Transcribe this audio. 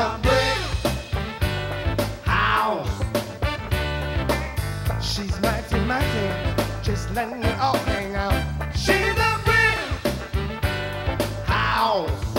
a brick house. She's mighty, mighty, just letting it all hang out. She's a brick house.